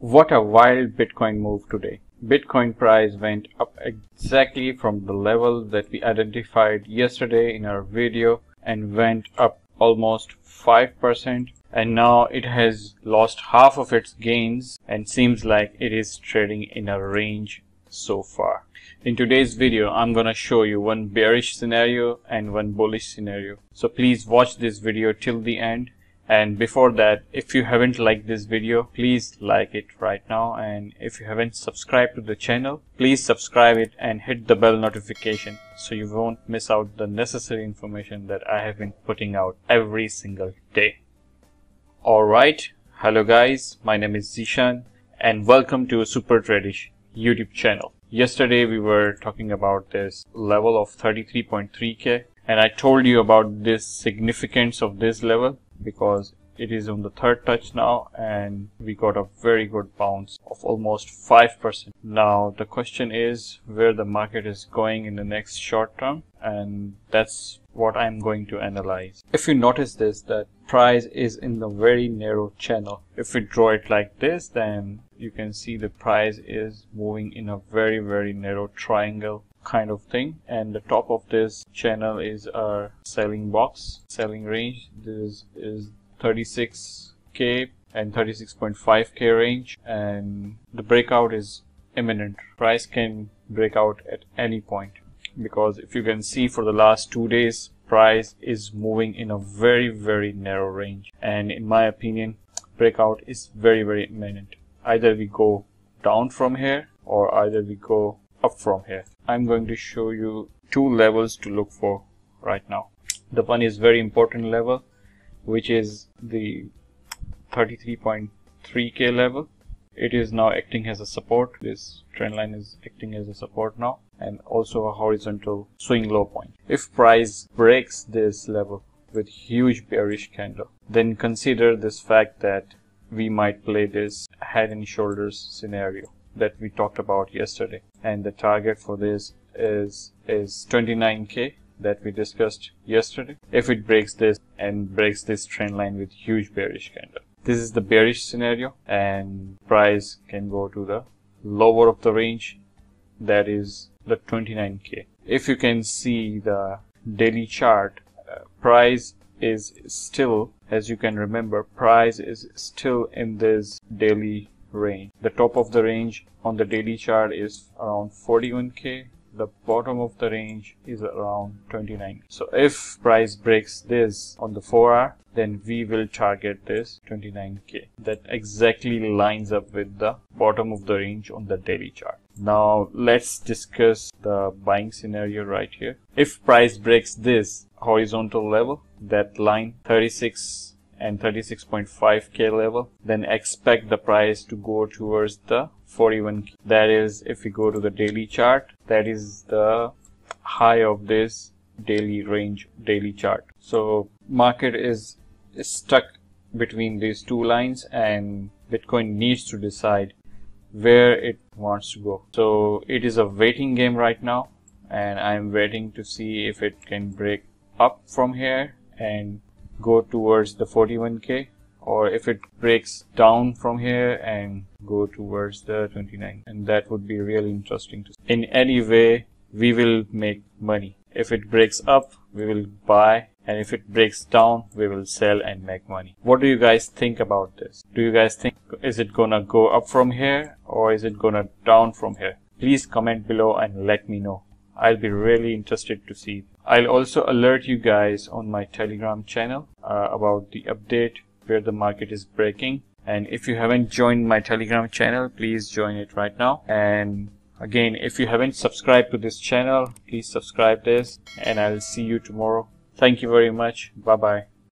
What a wild Bitcoin move today. Bitcoin price went up exactly from the level that we identified yesterday in our video and went up almost 5% and now it has lost half of its gains and seems like it is trading in a range so far. In today's video, I'm gonna show you one bearish scenario and one bullish scenario. So please watch this video till the end and before that if you haven't liked this video please like it right now. And if you haven't subscribed to the channel please subscribe it and hit the bell notification so you won't miss out the necessary information that I have been putting out every single day. Alright hello guys. My name is Zishan and welcome to Super Tradeish YouTube channel. Yesterday we were talking about this level of 33.3k and I told you about this significance of this level because it is on the third touch now and we got a very good bounce of almost 5%. Now the question is where the market is going in the next short term and that's what I'm going to analyze. If you notice this that price is in the very narrow channel. If we draw it like this then you can see the price is moving in a very very narrow triangle kind of thing. And the top of this channel is our selling box selling range. This is 36k and 36.5k range. And the breakout is imminent. Price can break out at any point. Because if you can see for the last two days price is moving in a very very narrow range. And in my opinion breakout is very very imminent. Either we go down from here or either we go up from here. I'm going to show you two levels to look for right now. The one is very important level which is the 33.3k level. It is now acting as a support. This trend line is acting as a support now and also a horizontal swing low point. If price breaks this level with huge bearish candle then consider this fact that we might play this head and shoulders scenario that we talked about yesterday. And the target for this is is 29k that we discussed yesterday. If it breaks this and breaks this trend line with huge bearish candle this is the bearish scenario and price can go to the lower of the range. That is the 29k if you can see the daily chart uh, price is still as you can remember price is still in this daily range. The top of the range on the daily chart is around 41k. The bottom of the range is around 29. So if price breaks this on the 4 hour, then we will target this 29k. That exactly lines up with the bottom of the range on the daily chart. Now let's discuss the buying scenario right here. If price breaks this horizontal level, that line 36 and 36.5k level then expect the price to go towards the 41k that is if we go to the daily chart that is the high of this daily range daily chart. So market is, stuck between these two lines and bitcoin needs to decide where it wants to go. So it is a waiting game right now and i'm waiting to see if it can break up from here and go towards the 41k or if it breaks down from here and go towards the 29 and that would be really interesting to see. in any way we will make money. If it breaks up we will buy. And if it breaks down we will sell and make money. What do you guys think about this? Do you guys think is it gonna go up from here or is it gonna down from here? Please comment below and let me know. I'll be really interested to see. I'll also alert you guys on my Telegram channel uh, about the update where the market is breaking. And if you haven't joined my Telegram channel, please join it right now. And again, if you haven't subscribed to this channel, please subscribe this and I'll see you tomorrow. Thank you very much. Bye bye.